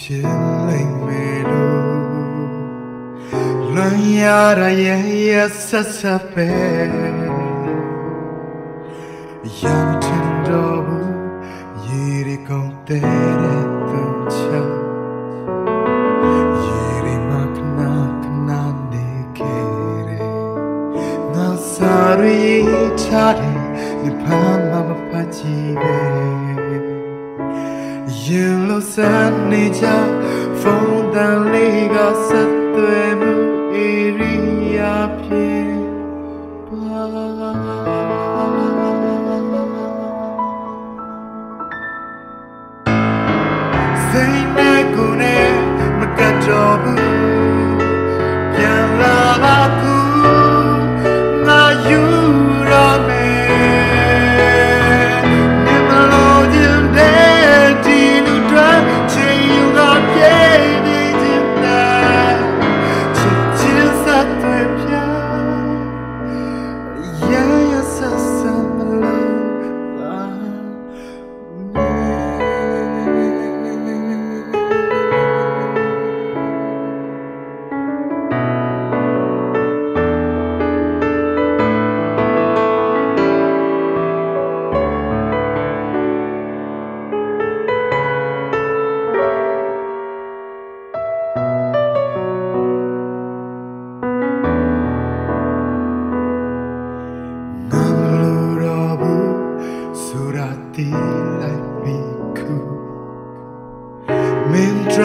ဖြစ်လိမ့်မယ်လို့လွန်ရရရဲ့ရဆက်ဆက်ပဲရမတင်တော့ဘူးရေရီကုန်တဲ့တူချာရေရီမကနာကနာနေခဲ့တယ်ငါစာရီချတယ်ဒီဖမ်းမမဖတ်ကြည့်ပဲ you 路在你家，风单里高塞。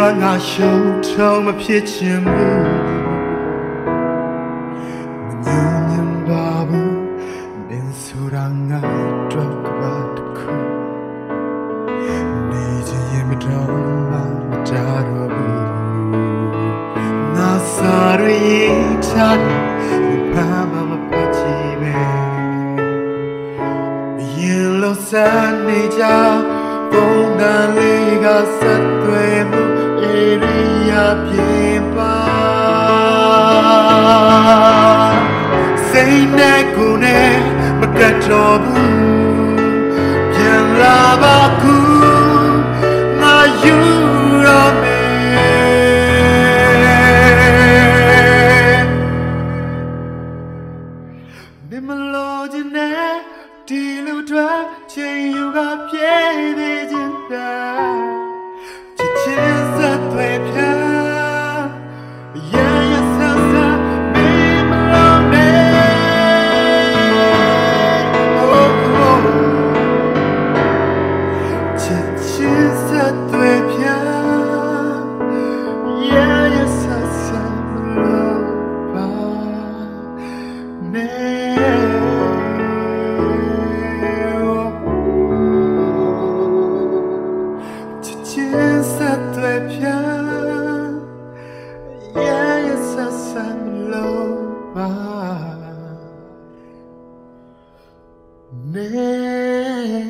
င်းတို့ငါရှုံးထုံးမဖြစ်ချင်ဘူးမညဉ့်ညင်ပါဘူးမင်းဆိုတာငါတို့ကဘာတခုနေချင်ရင်မတော်မှမကြတော့ဘူးငါစားရည်ချတယ်ဘာမှမပတ်ချင်ပဲရင်လို့စနေကြပုံတန်လေးကဆက်သွဲမှု ရိယပြေပါစိတ်နဲ့ကိုယ်နဲ့မကတ်တော်ဘူးပြန်လာပါခုငါယူရမယ်မင်းမလို့ခြင်းနဲ့ဒီလူတွေချင်းယူကပြေးသေးခြင်းတဲ့ my name.